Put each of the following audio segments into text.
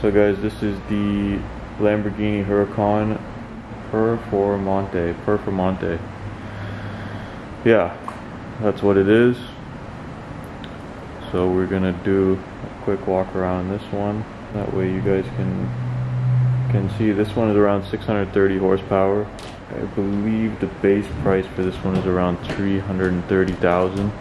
So guys, this is the Lamborghini Huracan Performante. Performante. Yeah, that's what it is. So we're gonna do a quick walk around this one. That way you guys can can see this one is around 630 horsepower. I believe the base price for this one is around 330,000.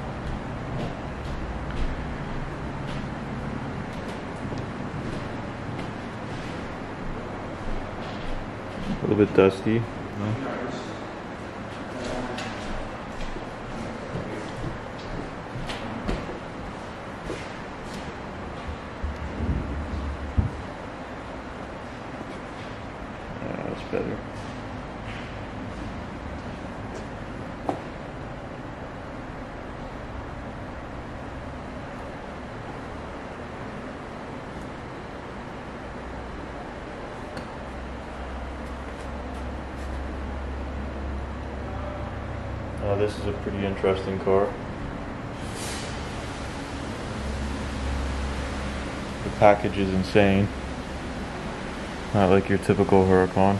A little bit dusty. Yeah, that's better. Uh, this is a pretty interesting car. The package is insane. Not like your typical Huracan.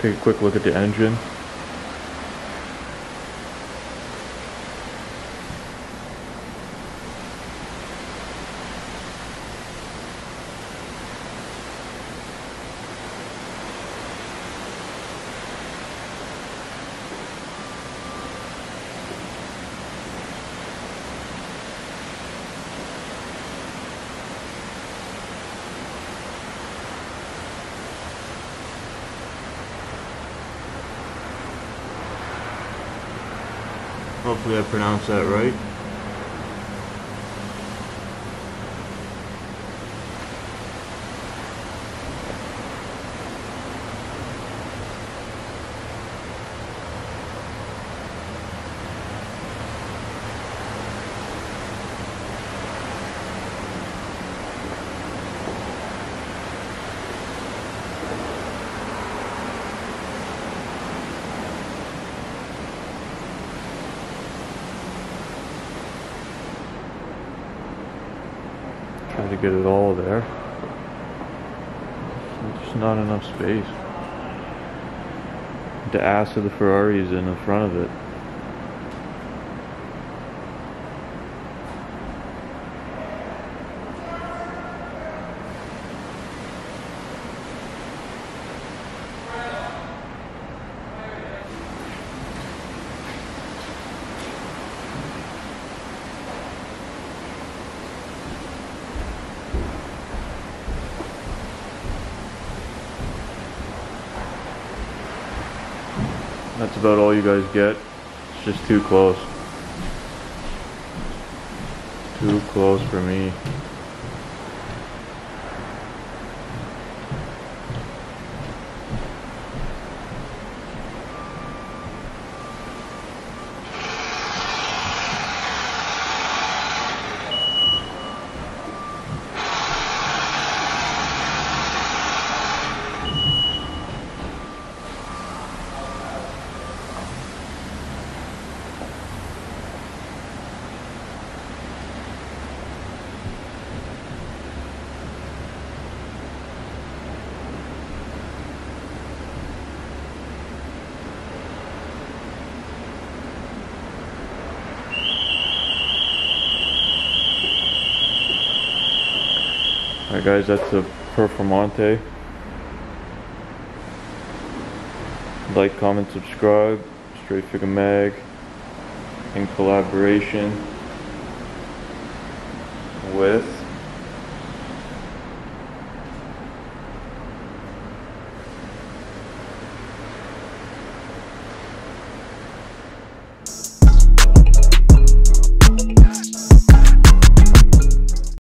Take a quick look at the engine. Hopefully I pronounced that right. To get it all there. There's not enough space. The ass of the Ferrari is in the front of it. That's about all you guys get. It's just too close. Too close for me. Guys, that's the Performante. Like, comment, subscribe. Straight Figure Mag. In collaboration with